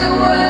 the world.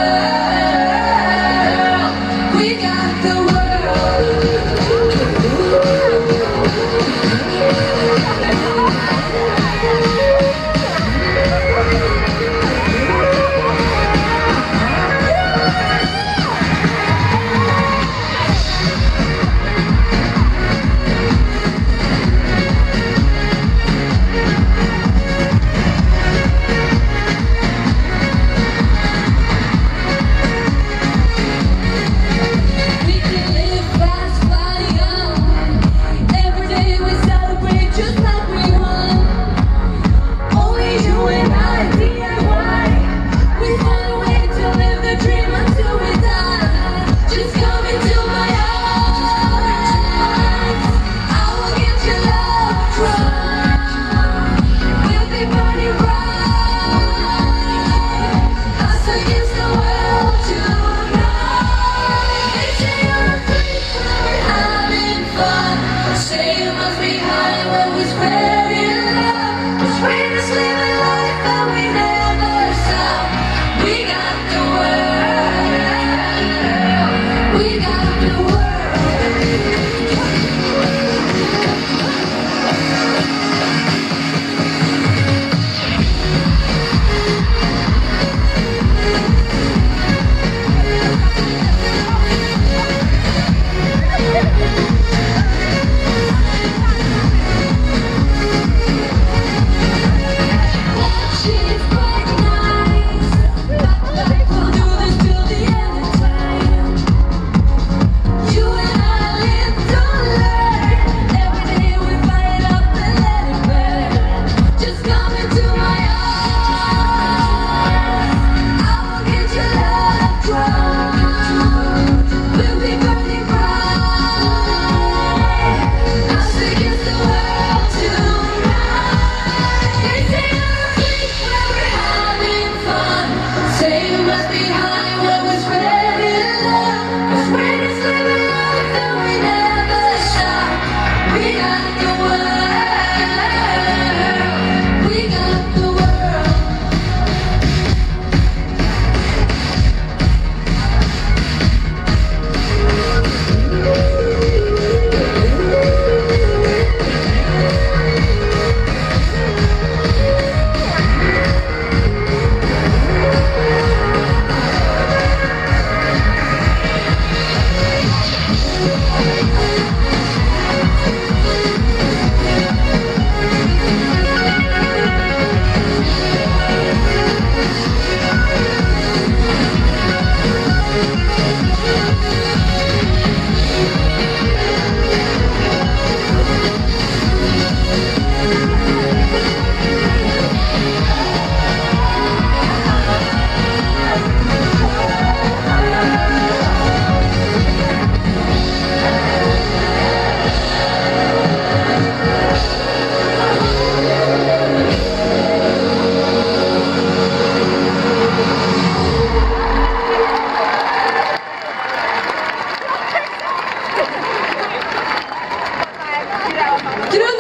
Трюна!